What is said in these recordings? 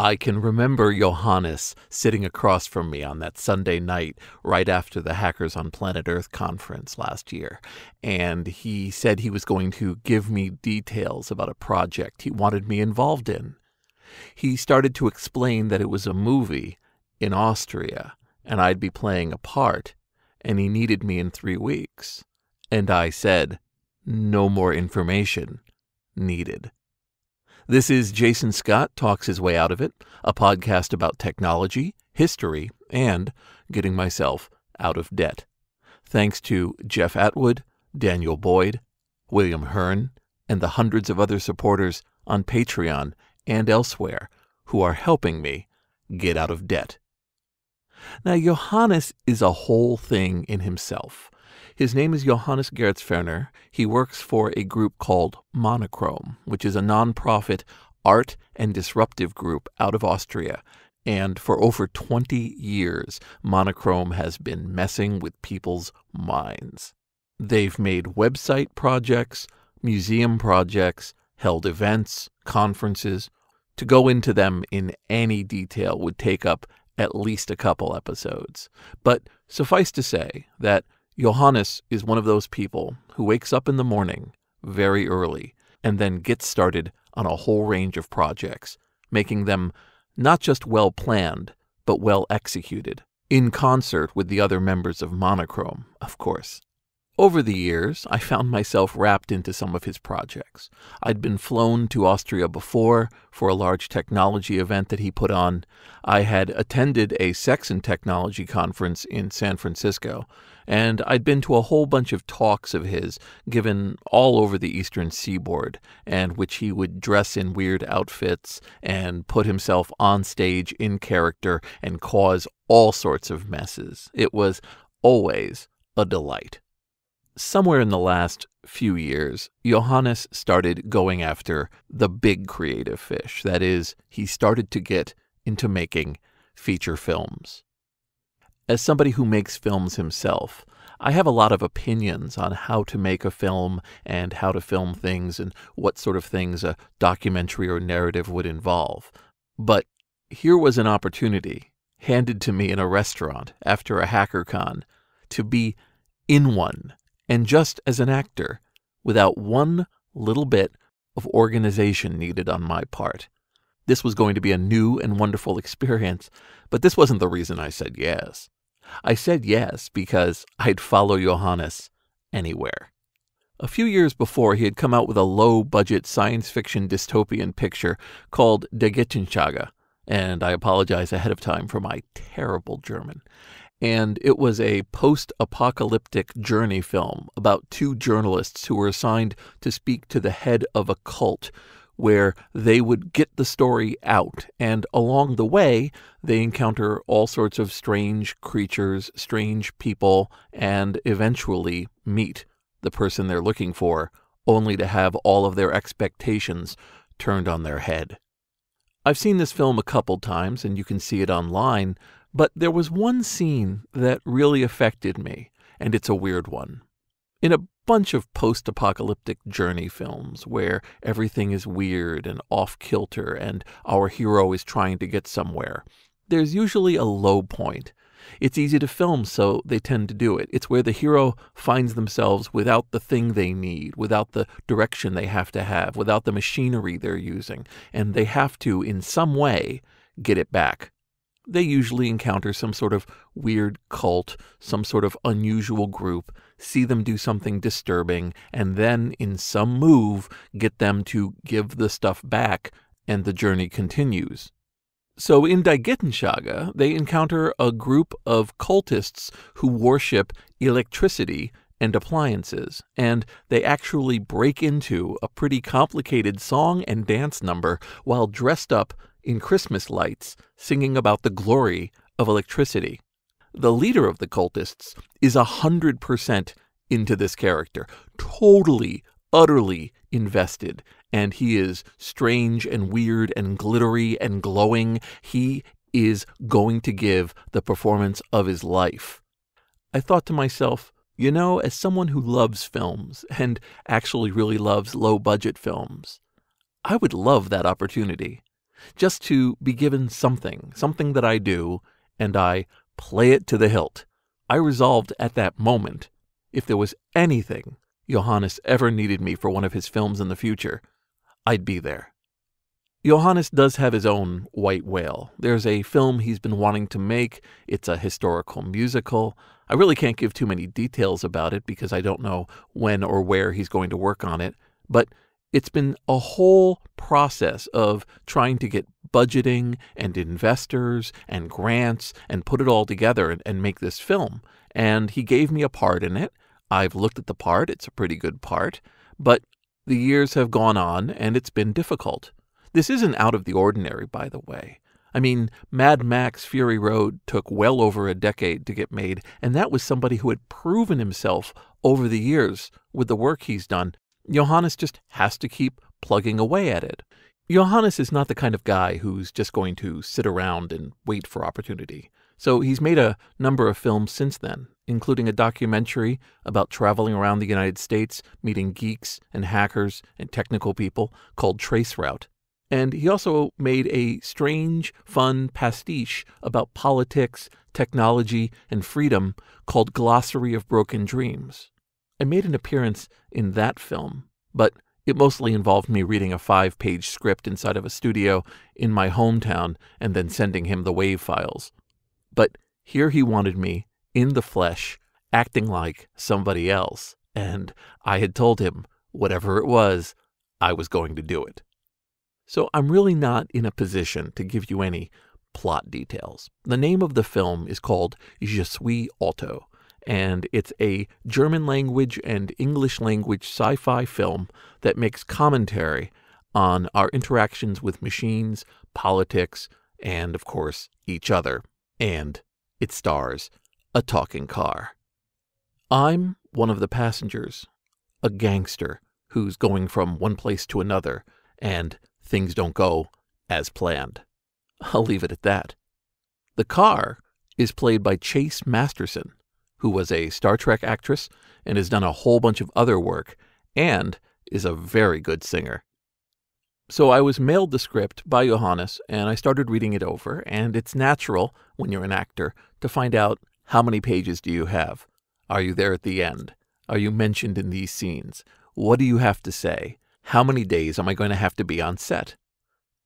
I can remember Johannes sitting across from me on that Sunday night right after the Hackers on Planet Earth conference last year. And he said he was going to give me details about a project he wanted me involved in. He started to explain that it was a movie in Austria and I'd be playing a part, and he needed me in three weeks. And I said, no more information needed. This is Jason Scott Talks His Way Out of It, a podcast about technology, history, and getting myself out of debt. Thanks to Jeff Atwood, Daniel Boyd, William Hearn, and the hundreds of other supporters on Patreon and elsewhere who are helping me get out of debt. Now, Johannes is a whole thing in himself. His name is Johannes Grenzfurthner. He works for a group called Monochrom, which is a nonprofit art and disruptive group out of Austria. And for over 20 years, Monochrom has been messing with people's minds. They've made website projects, museum projects, held events, conferences. To go into them in any detail would take up at least a couple episodes. But suffice to say that Johannes is one of those people who wakes up in the morning very early and then gets started on a whole range of projects, making them not just well planned, but well executed, in concert with the other members of Monochrom, of course. Over the years, I found myself wrapped into some of his projects. I'd been flown to Austria before for a large technology event that he put on. I had attended a sex and technology conference in San Francisco, and I'd been to a whole bunch of talks of his given all over the eastern seaboard, and which he would dress in weird outfits and put himself on stage in character and cause all sorts of messes. It was always a delight somewhere in the last few years, Johannes started going after the big creative fish. That is, he started to get into making feature films. As somebody who makes films himself, I have a lot of opinions on how to make a film and how to film things and what sort of things a documentary or narrative would involve. But here was an opportunity handed to me in a restaurant after a HackerCon to be in one and just as an actor, without one little bit of organization needed on my part. This was going to be a new and wonderful experience, but this wasn't the reason I said yes. I said yes because I'd follow Johannes anywhere. A few years before, he had come out with a low budget science fiction dystopian picture called Der and I apologize ahead of time for my terrible German and it was a post apocalyptic journey film about two journalists who were assigned to speak to the head of a cult where they would get the story out. And along the way, they encounter all sorts of strange creatures, strange people, and eventually meet the person they're looking for, only to have all of their expectations turned on their head. I've seen this film a couple times, and you can see it online, but there was one scene that really affected me, and it's a weird one. In a bunch of post apocalyptic journey films where everything is weird and off kilter and our hero is trying to get somewhere, there's usually a low point. It's easy to film, so they tend to do it. It's where the hero finds themselves without the thing they need, without the direction they have to have, without the machinery they're using, and they have to, in some way, get it back they usually encounter some sort of weird cult, some sort of unusual group, see them do something disturbing, and then, in some move, get them to give the stuff back, and the journey continues. So in Die Gstettensaga, they encounter a group of cultists who worship electricity and appliances, and they actually break into a pretty complicated song and dance number while dressed up in Christmas lights, singing about the glory of electricity. The leader of the cultists is a hundred percent into this character, totally, utterly invested, and he is strange and weird and glittery and glowing. He is going to give the performance of his life. I thought to myself, you know, as someone who loves films and actually really loves low budget films, I would love that opportunity. Just to be given something, something that I do, and I play it to the hilt. I resolved at that moment, if there was anything Johannes ever needed me for one of his films in the future, I'd be there. Johannes does have his own white whale. There's a film he's been wanting to make. It's a historical musical. I really can't give too many details about it because I don't know when or where he's going to work on it, but it's been a whole process of trying to get budgeting and investors and grants and put it all together and, and, make this film. And he gave me a part in it. I've looked at the part, it's a pretty good part, but the years have gone on and it's been difficult. This isn't out of the ordinary, by the way. I mean, Mad Max Fury Road took well over a decade to get made, and that was somebody who had proven himself over the years with the work he's done Johannes just has to keep plugging away at it. Johannes is not the kind of guy who's just going to sit around and wait for opportunity. So he's made a number of films since then, including a documentary about traveling around the United States, meeting geeks and hackers and technical people called Traceroute. And he also made a strange, fun pastiche about politics, technology, and freedom called Glossary of Broken Dreams. I made an appearance in that film, but it mostly involved me reading a five page script inside of a studio in my hometown and then sending him the WAV files. But here he wanted me, in the flesh, acting like somebody else, and I had told him, whatever it was, I was going to do it. So I'm really not in a position to give you any plot details. The name of the film is called Je Suis Auto, and it's a German language and English language sci fi film that makes commentary on our interactions with machines, politics, and, of course, each other. And it stars a talking car. I'm one of the passengers, a gangster who's going from one place to another, and things don't go as planned. I'll leave it at that. The car is played by Chase Masterson, who was a Star Trek actress and has done a whole bunch of other work and is a very good singer. So I was mailed the script by Johannes and I started reading it over, and it's natural when you're an actor to find out how many pages do you have? Are you there at the end? Are you mentioned in these scenes? What do you have to say? How many days am I going to have to be on set?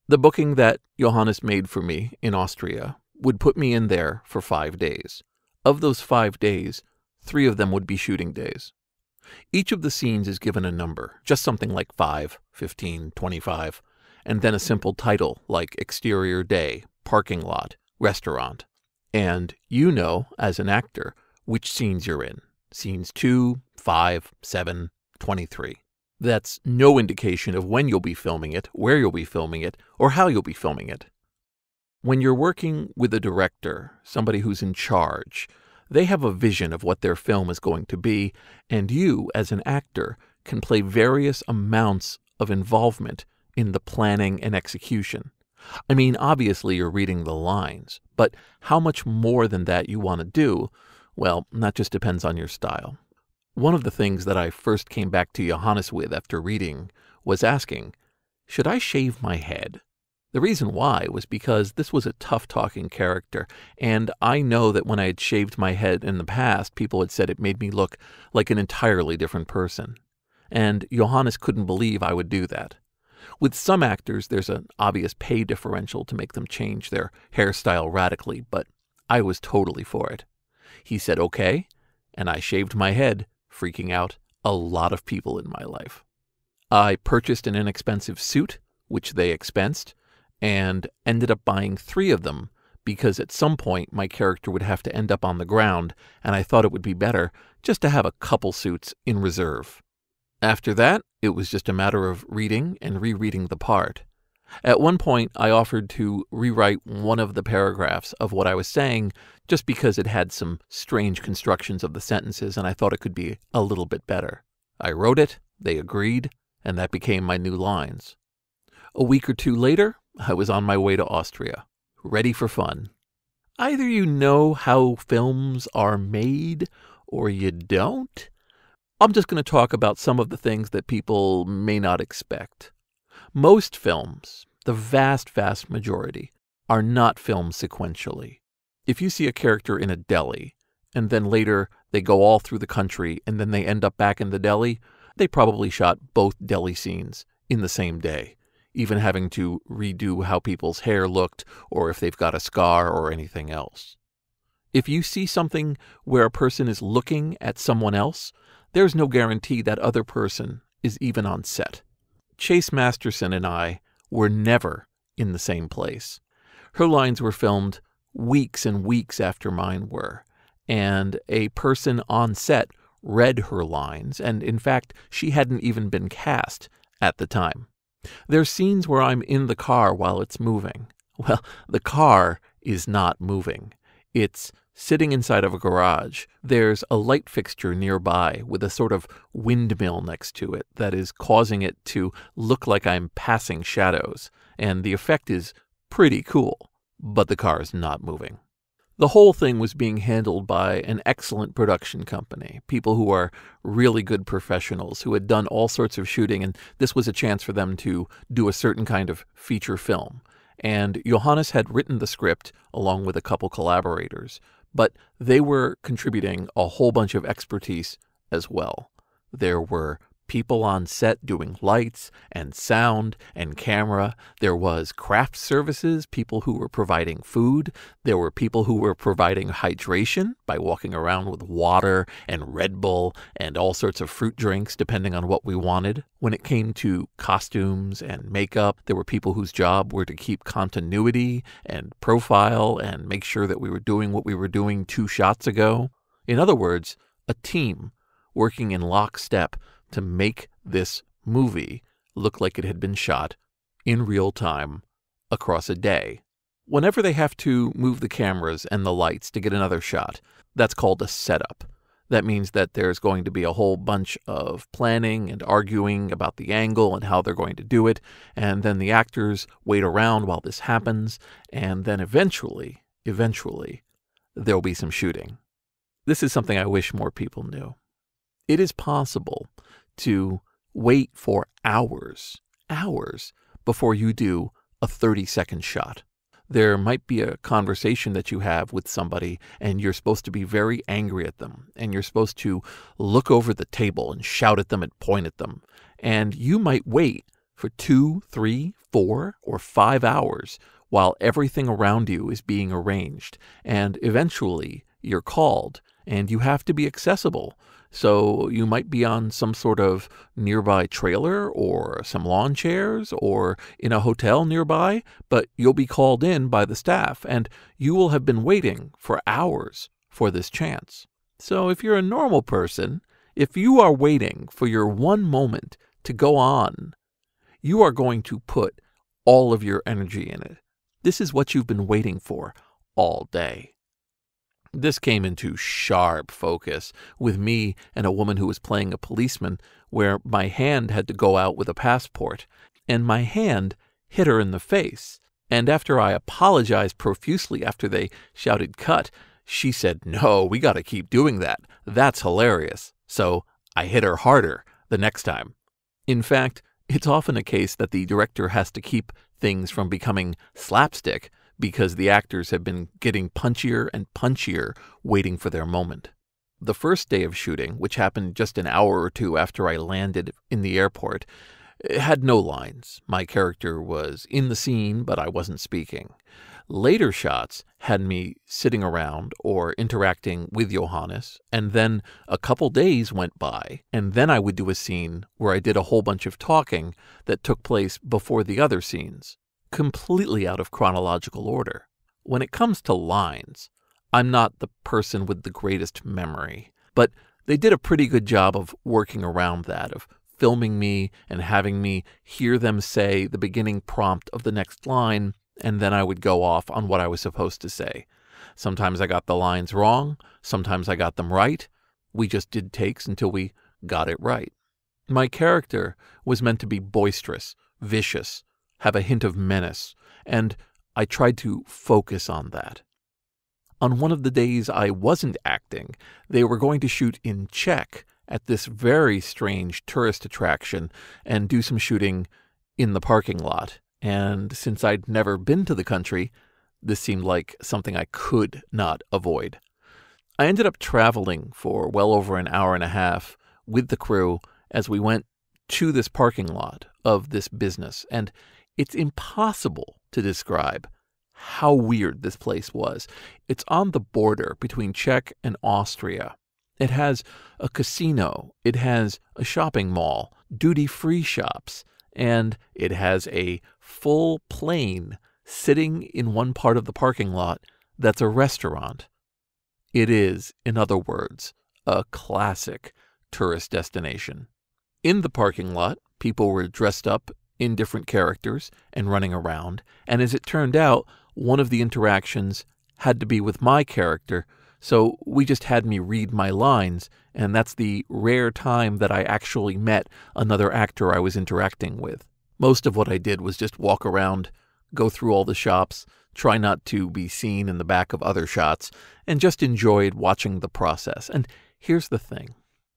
The booking that Johannes made for me in Austria would put me in there for five days. Of those five days, three of them would be shooting days. Each of the scenes is given a number, just something like 5, 15, 25, and then a simple title like exterior day, parking lot, restaurant. And you know, as an actor, which scenes you're in. Scenes 2, 5, 7, 23. That's no indication of when you'll be filming it, where you'll be filming it, or how you'll be filming it. When you're working with a director, somebody who's in charge, they have a vision of what their film is going to be, and you, as an actor, can play various amounts of involvement in the planning and execution. I mean, obviously, you're reading the lines, but how much more than that you want to do, well, that just depends on your style. One of the things that I first came back to Johannes with after reading was asking, Should I shave my head? The reason why was because this was a tough talking character, and I know that when I had shaved my head in the past, people had said it made me look like an entirely different person. And Johannes couldn't believe I would do that. With some actors, there's an obvious pay differential to make them change their hairstyle radically, but I was totally for it. He said, okay, and I shaved my head, freaking out a lot of people in my life. I purchased an inexpensive suit, which they expensed, and ended up buying three of them because at some point my character would have to end up on the ground, and I thought it would be better just to have a couple suits in reserve. After that, it was just a matter of reading and rereading the part. At one point, I offered to rewrite one of the paragraphs of what I was saying just because it had some strange constructions of the sentences and I thought it could be a little bit better. I wrote it, they agreed, and that became my new lines. A week or two later, I was on my way to Austria, ready for fun. Either you know how films are made or you don't. I'm just going to talk about some of the things that people may not expect. Most films, the vast, vast majority, are not filmed sequentially. If you see a character in a deli, and then later they go all through the country, and then they end up back in the deli, they probably shot both deli scenes in the same day, even having to redo how people's hair looked or if they've got a scar or anything else. If you see something where a person is looking at someone else, there's no guarantee that other person is even on set. Chase Masterson and I were never in the same place. Her lines were filmed weeks and weeks after mine were, and a person on set read her lines, and in fact, she hadn't even been cast at the time. There's scenes where I'm in the car while it's moving. Well, the car is not moving. It's sitting inside of a garage. There's a light fixture nearby with a sort of windmill next to it that is causing it to look like I'm passing shadows, and the effect is pretty cool, but the car is not moving. The whole thing was being handled by an excellent production company, people who are really good professionals who had done all sorts of shooting, and this was a chance for them to do a certain kind of feature film. And Johannes had written the script along with a couple collaborators, but they were contributing a whole bunch of expertise as well. There were people on set doing lights and sound and camera. There was craft services, people who were providing food. There were people who were providing hydration by walking around with water and Red Bull and all sorts of fruit drinks, depending on what we wanted. When it came to costumes and makeup, there were people whose job were to keep continuity and profile and make sure that we were doing what we were doing two shots ago. In other words, a team working in lockstep to make this movie look like it had been shot in real time across a day. Whenever they have to move the cameras and the lights to get another shot, that's called a setup. That means that there's going to be a whole bunch of planning and arguing about the angle and how they're going to do it, and then the actors wait around while this happens, and then eventually, eventually, there'll be some shooting. This is something I wish more people knew. It is possible to wait for hours, hours before you do a 30 second shot. There might be a conversation that you have with somebody, and you're supposed to be very angry at them, and you're supposed to look over the table and shout at them and point at them. And you might wait for two, three, four, or five hours while everything around you is being arranged. And eventually you're called, and you have to be accessible so you might be on some sort of nearby trailer or some lawn chairs or in a hotel nearby, but you'll be called in by the staff and you will have been waiting for hours for this chance. So if you're a normal person, if you are waiting for your one moment to go on, you are going to put all of your energy in it. This is what you've been waiting for all day. This came into sharp focus with me and a woman who was playing a policeman, where my hand had to go out with a passport, and my hand hit her in the face. And after I apologized profusely after they shouted cut, she said, No, we got to keep doing that. That's hilarious. So I hit her harder the next time. In fact, it's often a case that the director has to keep things from becoming slapstick because the actors have been getting punchier and punchier waiting for their moment. The first day of shooting, which happened just an hour or two after I landed in the airport, had no lines. My character was in the scene, but I wasn't speaking. Later shots had me sitting around or interacting with Johannes, and then a couple days went by, and then I would do a scene where I did a whole bunch of talking that took place before the other scenes completely out of chronological order. When it comes to lines, I'm not the person with the greatest memory, but they did a pretty good job of working around that, of filming me and having me hear them say the beginning prompt of the next line, and then I would go off on what I was supposed to say. Sometimes I got the lines wrong, sometimes I got them right. We just did takes until we got it right. My character was meant to be boisterous, vicious, have a hint of menace, and I tried to focus on that. On one of the days I wasn't acting, they were going to shoot in Czech at this very strange tourist attraction and do some shooting in the parking lot. And since I'd never been to the country, this seemed like something I could not avoid. I ended up traveling for well over an hour and a half with the crew as we went to this parking lot of this business. And it's impossible to describe how weird this place was. It's on the border between Czech and Austria. It has a casino, it has a shopping mall, duty free shops, and it has a full plane sitting in one part of the parking lot that's a restaurant. It is, in other words, a classic tourist destination. In the parking lot, people were dressed up in different characters and running around, and as it turned out, one of the interactions had to be with my character, so we just had me read my lines, and that's the rare time that I actually met another actor I was interacting with. Most of what I did was just walk around, go through all the shops, try not to be seen in the back of other shots, and just enjoyed watching the process. And here's the thing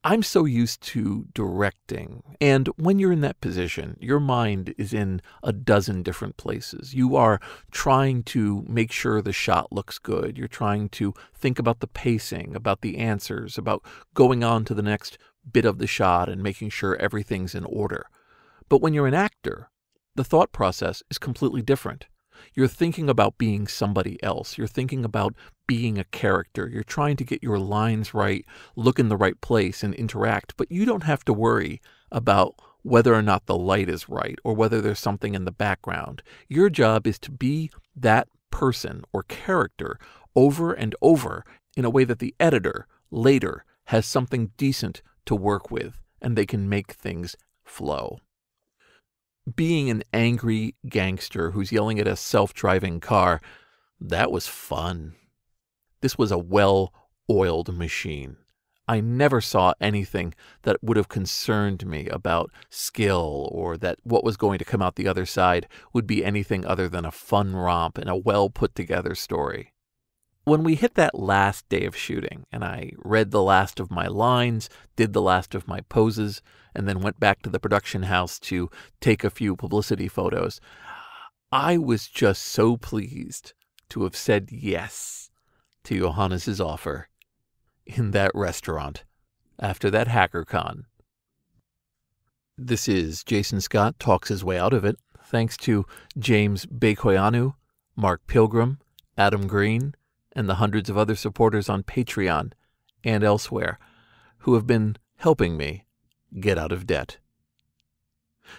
I'm so used to directing. And when you're in that position, your mind is in a dozen different places. You are trying to make sure the shot looks good. You're trying to think about the pacing, about the answers, about going on to the next bit of the shot and making sure everything's in order. But when you're an actor, the thought process is completely different. You're thinking about being somebody else. You're thinking about being a character. You're trying to get your lines right, look in the right place, and interact. But you don't have to worry about whether or not the light is right or whether there's something in the background. Your job is to be that person or character over and over in a way that the editor later has something decent to work with and they can make things flow being an angry gangster who's yelling at a self driving car, that was fun. This was a well oiled machine. I never saw anything that would have concerned me about skill or that what was going to come out the other side would be anything other than a fun romp and a well put together story. When we hit that last day of shooting, and I read the last of my lines, did the last of my poses, and then went back to the production house to take a few publicity photos, I was just so pleased to have said yes to Johannes's offer in that restaurant after that HackerCon. This is Jason Scott talks his way out of it, thanks to James Bekoyanu, Mark Pilgrim, Adam Green, and the hundreds of other supporters on Patreon and elsewhere who have been helping me get out of debt.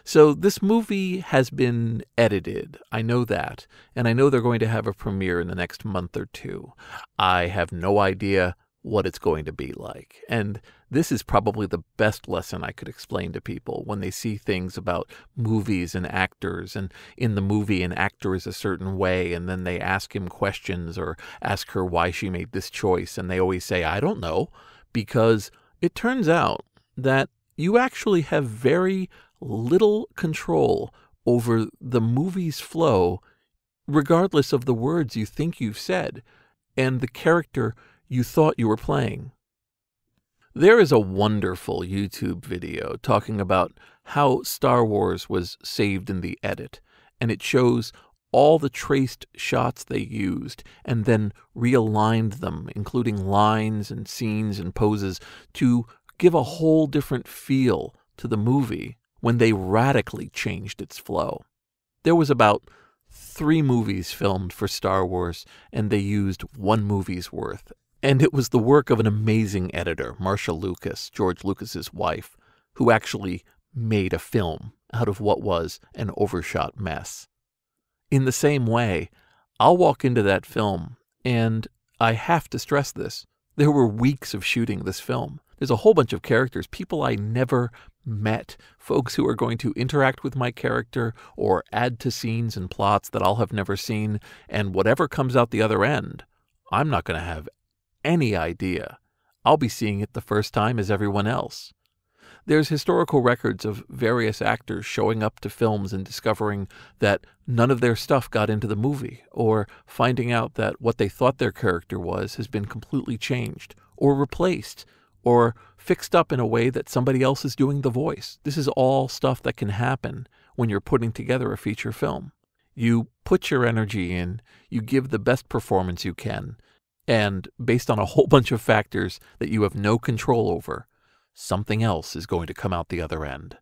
So, this movie has been edited. I know that. And I know they're going to have a premiere in the next month or two. I have no idea what it's going to be like. And this is probably the best lesson I could explain to people when they see things about movies and actors. And in the movie, an actor is a certain way, and then they ask him questions or ask her why she made this choice. And they always say, I don't know, because it turns out that you actually have very little control over the movie's flow, regardless of the words you think you've said. And the character you thought you were playing. There is a wonderful YouTube video talking about how Star Wars was saved in the edit, and it shows all the traced shots they used and then realigned them, including lines and scenes and poses, to give a whole different feel to the movie when they radically changed its flow. There was about three movies filmed for Star Wars, and they used one movie's worth and it was the work of an amazing editor, Marcia Lucas, George Lucas's wife, who actually made a film out of what was an overshot mess. In the same way, I'll walk into that film, and I have to stress this. There were weeks of shooting this film. There's a whole bunch of characters, people I never met, folks who are going to interact with my character or add to scenes and plots that I'll have never seen, and whatever comes out the other end, I'm not going to have any idea. I'll be seeing it the first time as everyone else. There's historical records of various actors showing up to films and discovering that none of their stuff got into the movie, or finding out that what they thought their character was has been completely changed, or replaced, or fixed up in a way that somebody else is doing the voice. This is all stuff that can happen when you're putting together a feature film. You put your energy in, you give the best performance you can, and based on a whole bunch of factors that you have no control over, something else is going to come out the other end.